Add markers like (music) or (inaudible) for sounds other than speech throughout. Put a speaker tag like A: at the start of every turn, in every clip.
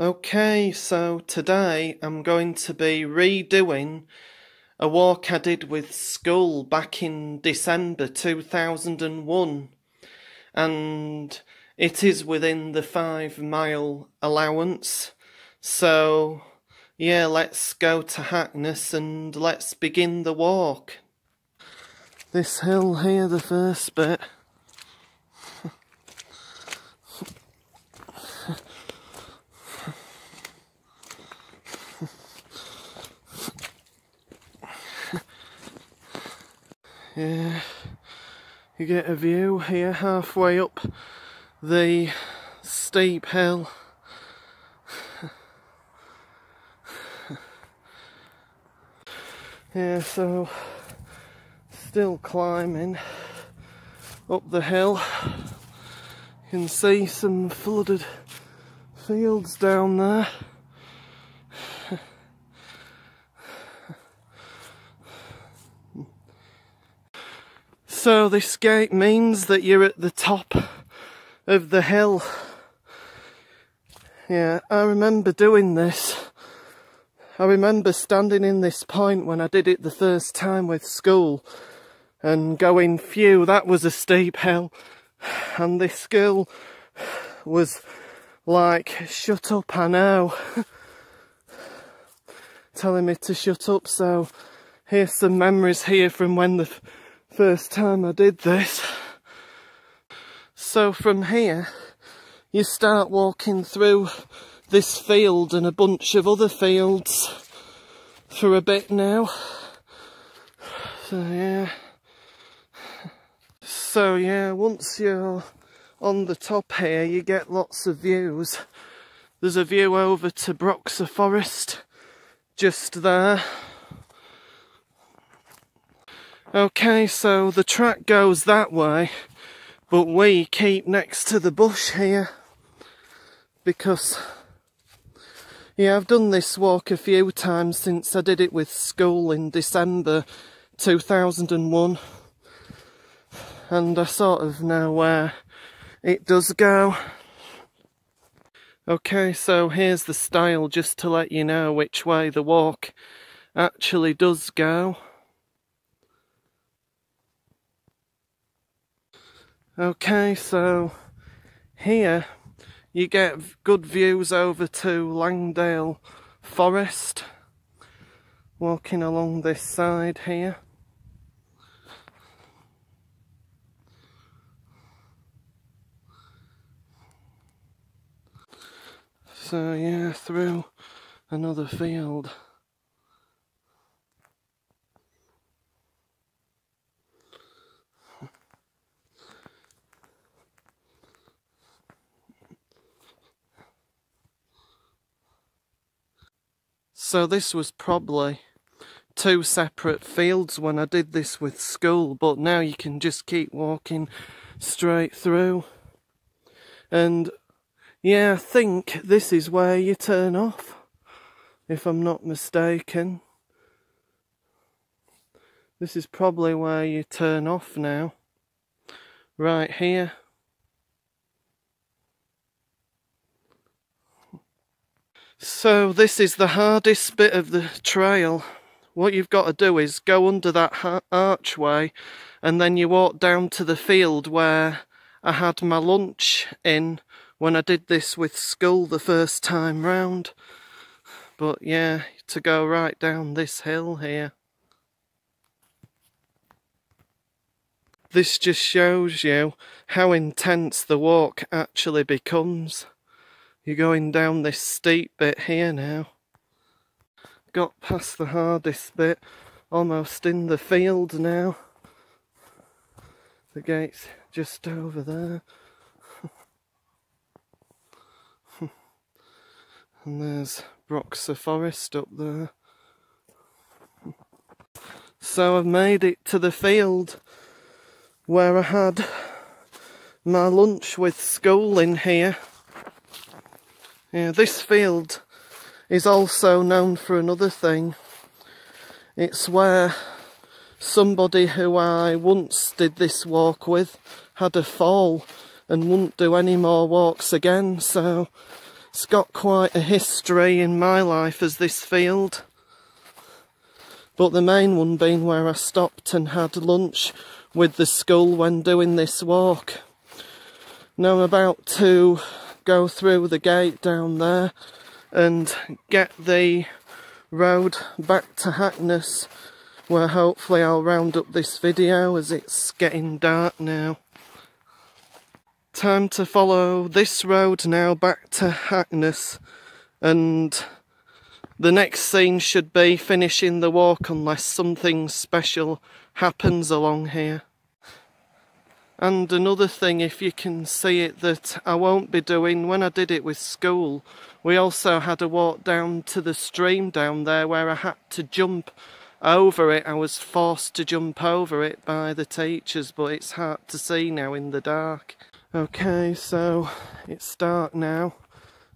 A: Okay, so today I'm going to be redoing a walk I did with school back in December 2001 and it is within the five mile allowance. So yeah let's go to Hackness and let's begin the walk. This hill here the first bit Yeah, you get a view here halfway up the steep hill. (laughs) yeah, so still climbing up the hill. You can see some flooded fields down there. So this gate means that you're at the top of the hill. Yeah, I remember doing this. I remember standing in this point when I did it the first time with school and going, phew, that was a steep hill. And this girl was like, shut up, I know. (laughs) Telling me to shut up, so here's some memories here from when the first time I did this. So from here, you start walking through this field and a bunch of other fields for a bit now. So yeah. So yeah, once you're on the top here, you get lots of views. There's a view over to Broxa Forest, just there. Okay, so the track goes that way, but we keep next to the bush here because, yeah, I've done this walk a few times since I did it with school in December 2001, and I sort of know where it does go. Okay, so here's the stile just to let you know which way the walk actually does go. Okay, so here you get good views over to Langdale Forest. Walking along this side here. So yeah, through another field. So this was probably two separate fields when I did this with school, but now you can just keep walking straight through. And yeah, I think this is where you turn off, if I'm not mistaken. This is probably where you turn off now. Right here. So this is the hardest bit of the trail. What you've got to do is go under that archway and then you walk down to the field where I had my lunch in when I did this with school the first time round. But yeah, to go right down this hill here. This just shows you how intense the walk actually becomes. You're going down this steep bit here now. Got past the hardest bit, almost in the field now. The gate's just over there. (laughs) and there's Broxa Forest up there. So I've made it to the field where I had my lunch with school in here. Yeah, this field is also known for another thing. It's where somebody who I once did this walk with had a fall and wouldn't do any more walks again. So It's got quite a history in my life as this field. But the main one being where I stopped and had lunch with the school when doing this walk. Now I'm about to go through the gate down there and get the road back to Hackness where hopefully I'll round up this video as it's getting dark now. Time to follow this road now back to Hackness and the next scene should be finishing the walk unless something special happens along here. And another thing, if you can see it, that I won't be doing, when I did it with school, we also had a walk down to the stream down there where I had to jump over it. I was forced to jump over it by the teachers, but it's hard to see now in the dark. Okay, so it's dark now.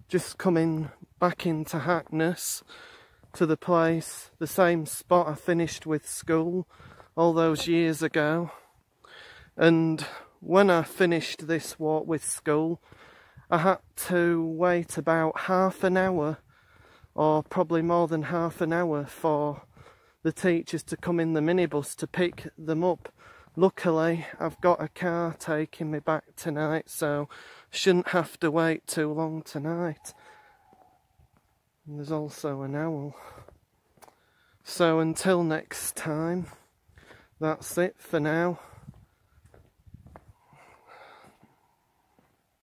A: Just coming back into Hackness to the place, the same spot I finished with school all those years ago. And when I finished this walk with school, I had to wait about half an hour, or probably more than half an hour, for the teachers to come in the minibus to pick them up. Luckily, I've got a car taking me back tonight, so shouldn't have to wait too long tonight. And there's also an owl. So until next time, that's it for now.